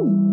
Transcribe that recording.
Woo!